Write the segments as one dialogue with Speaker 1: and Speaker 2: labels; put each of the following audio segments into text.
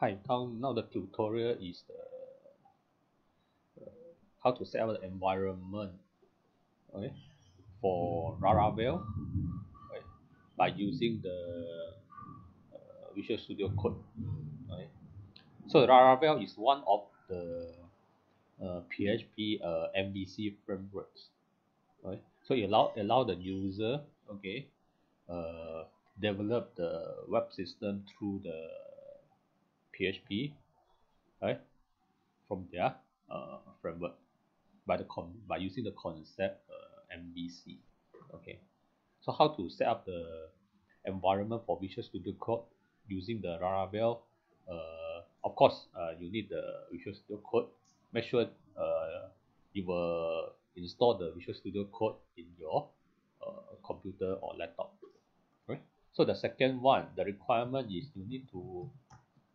Speaker 1: Hi, now, now the tutorial is the, uh, how to set up the environment okay, for Laravel right, by using the uh, Visual Studio Code. Okay. So Laravel is one of the uh, PHP uh, MVC frameworks. Right? So it allow allow the user okay uh, develop the web system through the PHP, right? From their uh, framework by the con by using the concept uh, MVC. Okay, so how to set up the environment for Visual Studio Code using the Laravel? Uh, of course, uh, you need the Visual Studio Code. Make sure uh, you will install the Visual Studio Code in your uh, computer or laptop. Right. So the second one, the requirement is you need to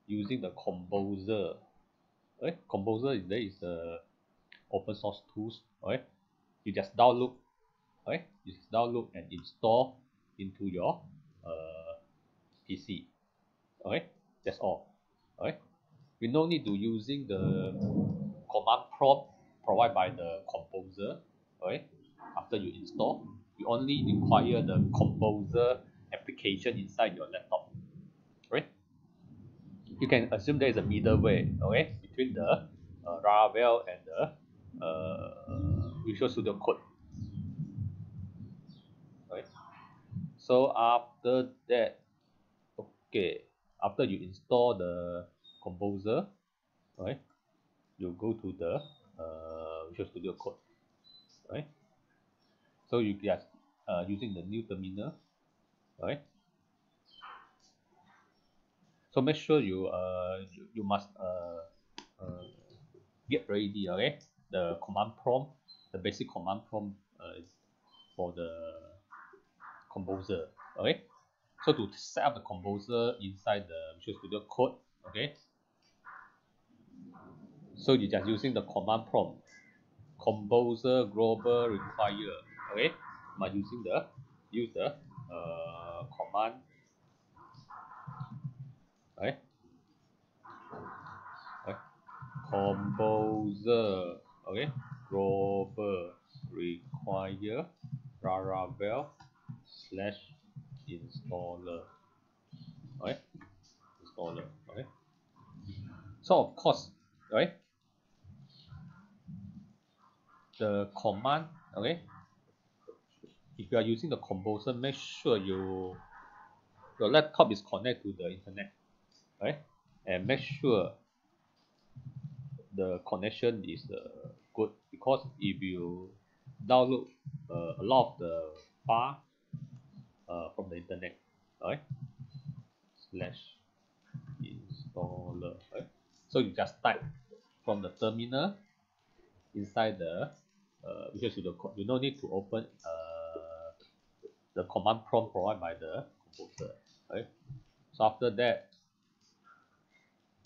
Speaker 1: using the composer. Okay composer is there is a open source tools okay you just download okay you just download and install into your uh, PC okay? That's all okay we no need to using the command prompt provided by the composer okay after you install you only require the composer application inside your laptop you can assume there is a middleware okay? Between the uh, Laravel and the uh, Visual Studio Code. Right so after that okay after you install the composer right you go to the uh, Visual Studio Code right so you just uh, using the new terminal right so make sure you uh you, must uh, uh get ready okay? The command prompt the basic command prompt uh, for the composer okay? So to set up the composer inside the Visual Studio Code okay? So you just using the command prompt. Composer global require okay? By using the use the uh, command right composer. Okay global require laravel slash installer. Right installer. Okay so of course. Right the command. Okay if you are using the composer make sure you your laptop is connected to the internet right? And make sure the connection is uh, good because if you download uh, a lot of the file uh, from the internet right? Slash installer right? So you just type from the terminal inside the uh, Visual Studio Code you no need to open uh, the command prompt provided by the composer right? So after that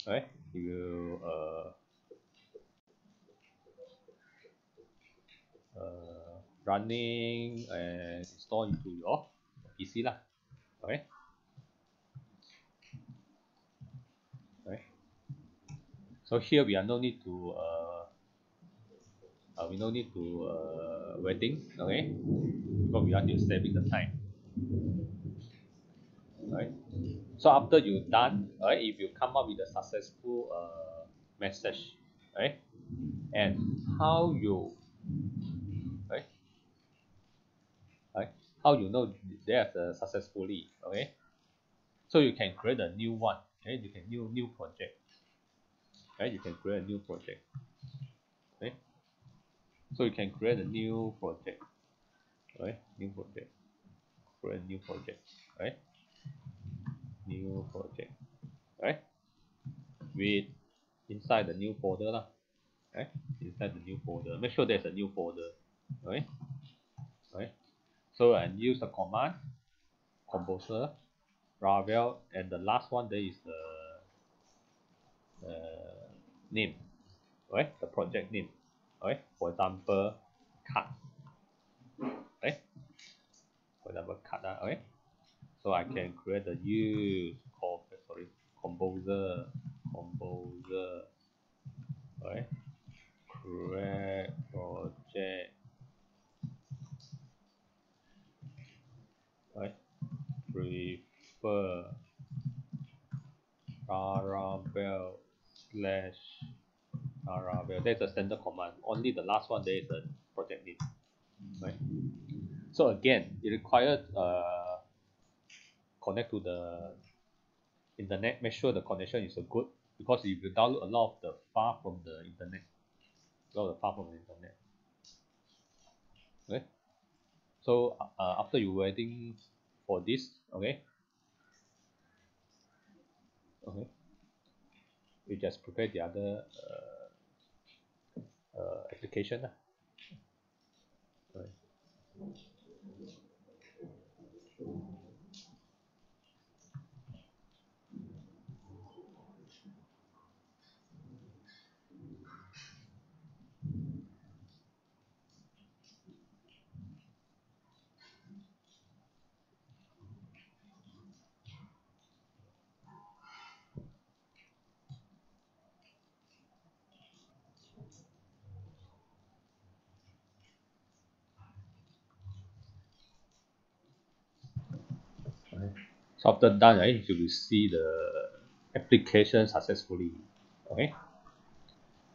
Speaker 1: right you uh, uh, running and install into your PC lah. Okay right so here we are no need to uh, uh we no need to uh waiting okay? Because we are just saving the time so after you done right if you come up with a successful uh message right and how you right right how you know there's a successfully okay? So you can create a new one okay? You can new new project right? You can create a new project okay? So you can create a new project right? New project. Create a new project right new project. Right? With inside the new folder right? Inside the new folder. Make sure there's a new folder. Right? Right? So and use the command composer Laravel and the last one there is the uh, name. Right? The project name. Right? For example cut. Right? For example cut right so I can create a use called sorry composer composer right create project right prefer Laravel slash Laravel. That's a standard command. Only the last one there is a project name. Right. So again, it requires uh, connect to the internet make sure the connection is good because if you download a lot of the file from the internet a lot of the file from the internet okay so uh, after you waiting for this okay okay you just prepare the other uh, uh, application. Right. So after done right? You will see the application successfully okay?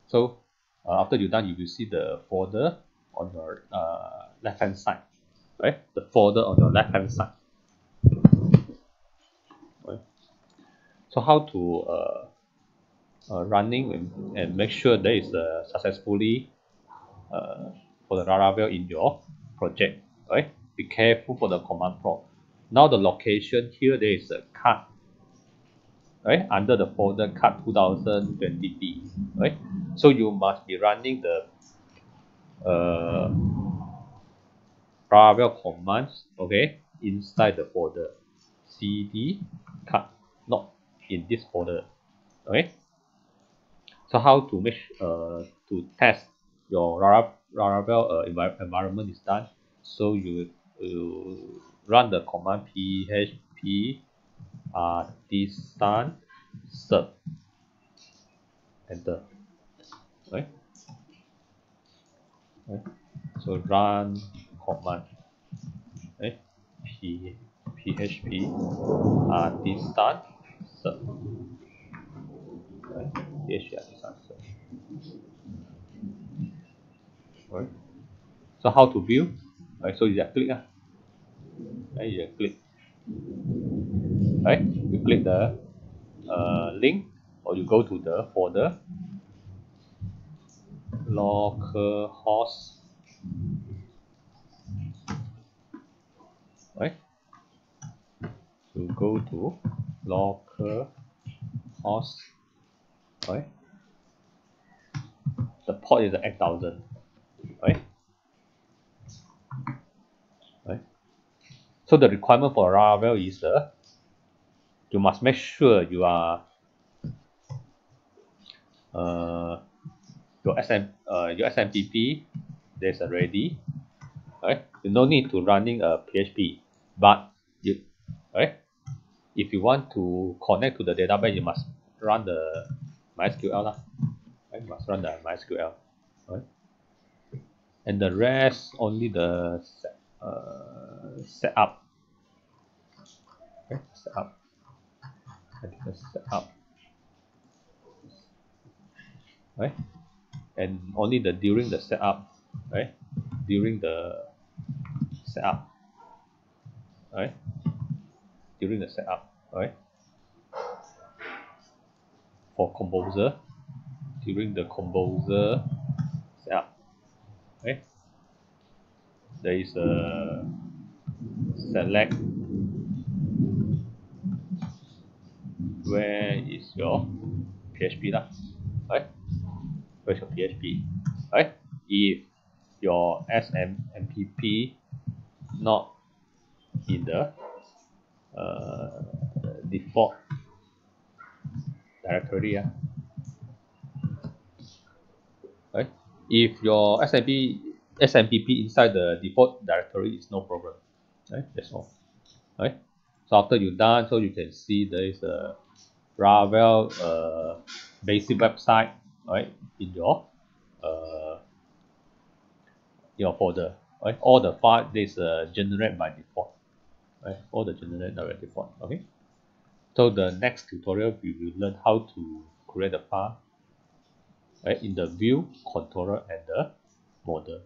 Speaker 1: So uh, after you done you will see the folder on your uh, left hand side right? The folder on your left hand side. Right so how to uh, uh, running and, and make sure there is uh, successfully uh, for the Laravel in your project right? Be careful for the command prompt now the location here there is a cut right? Under the folder cut 2020B, right? So you must be running the uh, Laravel commands okay inside the folder. Cd cut not in this folder okay? So how to make uh, to test your Laravel uh, environment is done. So you you run the command php artisan serve enter. Right? Right? So run command right? P, php artisan uh, serve right? Php artisan serve right? So how to view? Right? So you just click ah right you click. Right? You click the uh, link or you go to the folder. Localhost right? You go to localhost right? The port is the 8000 right right so the requirement for Laravel is uh, you must make sure you are uh, your SM uh, your SMTP there's already right? You no need to running a PHP but you right? If you want to connect to the database you must run the MySQL lah you must run the MySQL right? And the rest only the Uh, set, up. okay. Setup I think the setup right? And only the during the setup right? During the setup right? During the setup right? For composer. During the composer setup okay there is a select where is your PHP lah. Right? Where's your PHP right? If your SMMPP not in the uh, default directory yeah. right? If your SMP SMPP inside the default directory is no problem right? That's all right? So after you're done so you can see there is a Laravel uh, basic website right in your uh, your folder right? All the file is uh, generate by default right? All the generate by default okay? So the next tutorial we will learn how to create a file right in the view controller and the model